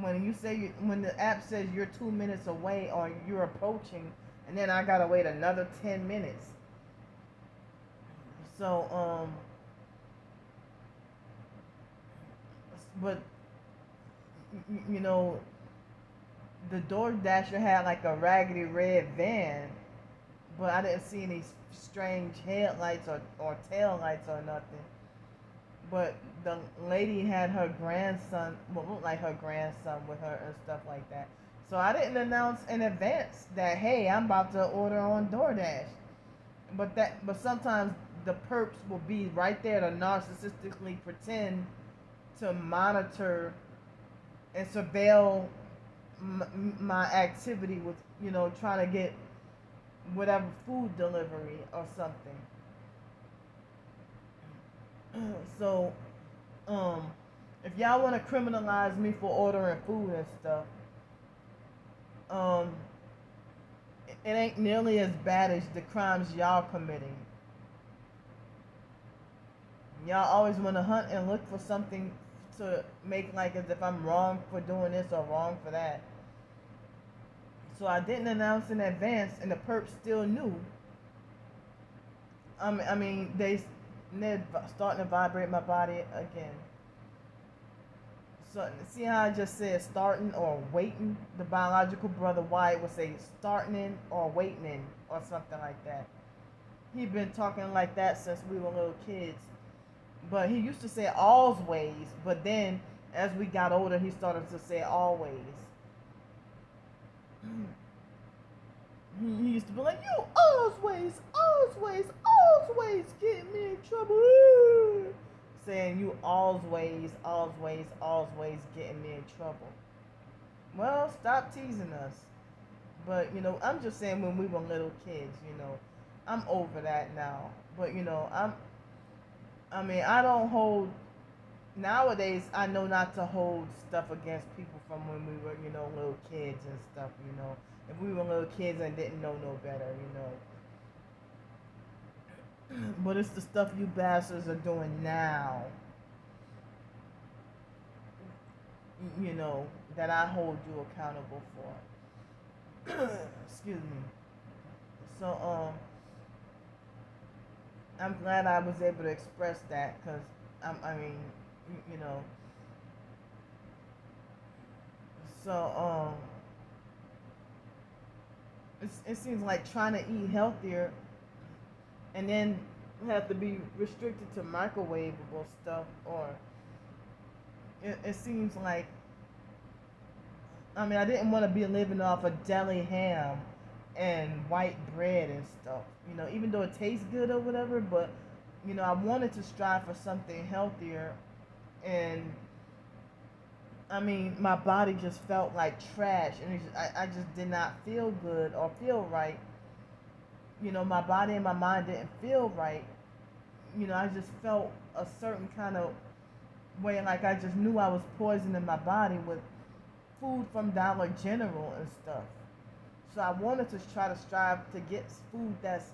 When you say you, when the app says you're two minutes away or you're approaching, and then I gotta wait another ten minutes. So um, but you know the DoorDasher had like a raggedy red van, but I didn't see any strange headlights or, or tail lights or nothing. But the lady had her grandson, what looked like her grandson with her and stuff like that. So I didn't announce in advance that hey, I'm about to order on DoorDash. But that, but sometimes the perps will be right there to narcissistically pretend to monitor and surveil my activity with you know trying to get whatever food delivery or something (clears throat) so um if y'all want to criminalize me for ordering food and stuff um it ain't nearly as bad as the crimes y'all committing y'all always want to hunt and look for something to make like as if I'm wrong for doing this or wrong for that. So I didn't announce in advance, and the perps still knew. Um, I mean, they they're starting to vibrate my body again. So see how I just said starting or waiting? The biological brother Wyatt would say starting or waiting or something like that. He'd been talking like that since we were little kids. But he used to say always, but then as we got older, he started to say always. (clears throat) He used to be like, "You always, always get me in trouble." Saying you always, always, always getting me in trouble. Well, stop teasing us. But you know, I'm just saying when we were little kids, you know, I'm over that now. But you know, I'm. I mean, I don't hold. Nowadays, I know not to hold stuff against people from when we were, you know, little kids and stuff. You know, if we were little kids and didn't know no better, you know. But it's the stuff you bastards are doing now. You know, that I hold you accountable for. (clears throat) Excuse me. So, um, I'm glad I was able to express that because, I mean, you, know. So, um, it, it seems like trying to eat healthier and then have to be restricted to microwavable stuff or it, it seems like I mean I didn't want to be living off of deli ham and white bread and stuff you know even though it tastes good or whatever but you know I wanted to strive for something healthier and I mean, my body just felt like trash, and just, I, I just did not feel good or feel right. You know, my body and my mind didn't feel right. You know, I just felt a certain kind of way, like I just knew I was poisoning my body with food from Dollar General and stuff. So I wanted to try to strive to get food that's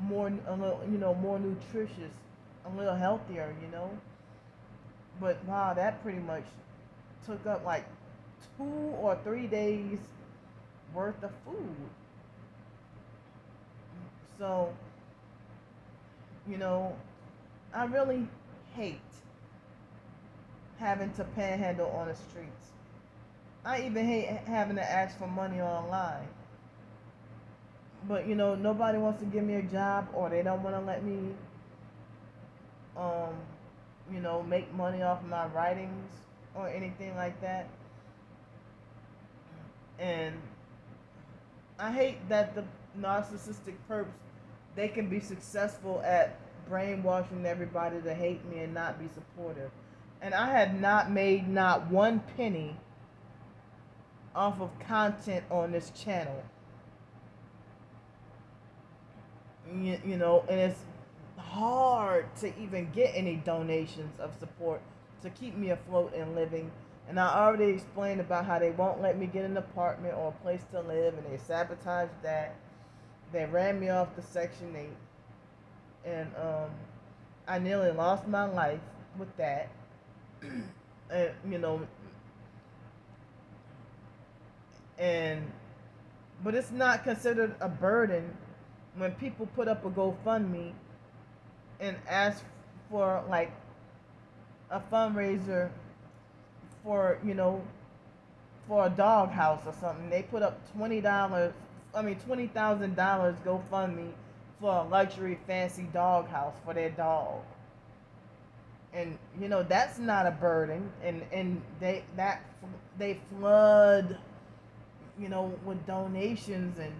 more, a little, you know, more nutritious, a little healthier, you know. But wow, that pretty much took up like two or three days worth of food. So, you know, I really hate having to panhandle on the streets. I even hate having to ask for money online. But you know, nobody wants to give me a job or they don't want to let me um you know, make money off my writings or anything like that. And I hate that the narcissistic perps they can be successful at brainwashing everybody to hate me and not be supportive. And I have not made not one penny off of content on this channel. You, you know, and it's hard to even get any donations of support to keep me afloat and living. And I already explained about how they won't let me get an apartment or a place to live, and they sabotage that. They ran me off the Section 8. And um, I nearly lost my life with that. (clears throat) and, you know, and, but it's not considered a burden when people put up a GoFundMe and ask for like a fundraiser for you know for a dog house or something. They put up twenty dollars. I mean twenty thousand dollars GoFundMe for a luxury fancy dog house for their dog. And you know that's not a burden, and and they that they flood, you know, with donations and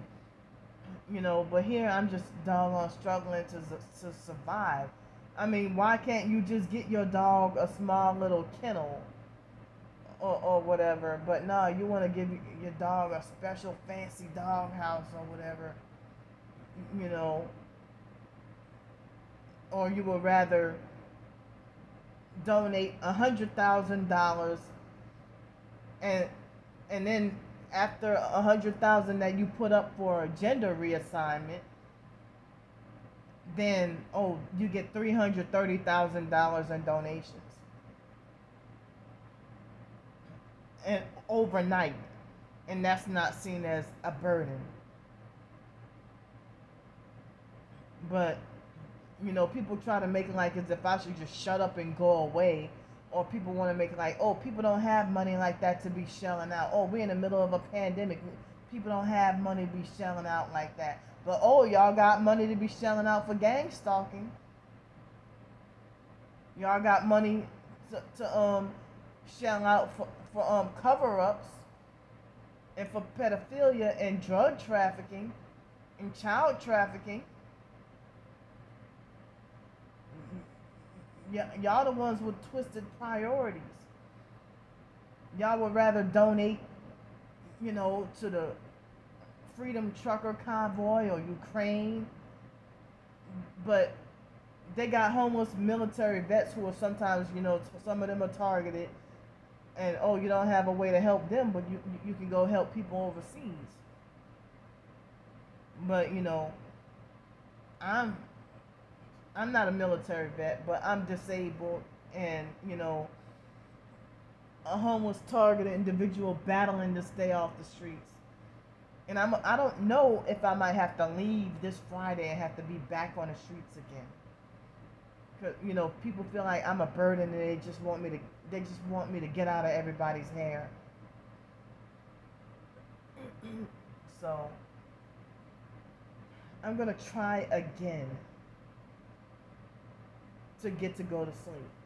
you know. But here I'm just doggone struggling to to survive. I mean, why can't you just get your dog a small little kennel or, or whatever? But no, you want to give your dog a special fancy dog house or whatever, you know. Or you would rather donate a hundred thousand dollars and and then after a hundred thousand that you put up for a gender reassignment then oh, you get three hundred thirty thousand dollars in donations, and overnight, and that's not seen as a burden. But you know, people try to make it like as if I should just shut up and go away or people want to make it like, oh, people don't have money like that to be shelling out. Oh, we're in the middle of a pandemic. People don't have money to be shelling out like that. But oh, y'all got money to be shelling out for gang stalking. Y'all got money to, to um shell out for, for um cover ups and for pedophilia and drug trafficking and child trafficking. Y- y'all the ones with twisted priorities. Y'all would rather donate, you know, to the Freedom Trucker Convoy or Ukraine, but they got homeless military vets who are sometimes, you know, some of them are targeted, and oh, you don't have a way to help them, but you you can go help people overseas. But you know, I'm I'm not a military vet, but I'm disabled, and you know, a homeless targeted individual battling to stay off the streets. And I'm I don't know if I might have to leave this Friday and have to be back on the streets again. You know people feel like I'm a burden and they just want me to they just want me to get out of everybody's hair. (clears throat) so I'm gonna try again to get to go to sleep.